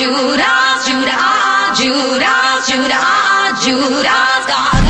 Judas, Judas, Judas, Judas, Judas, God.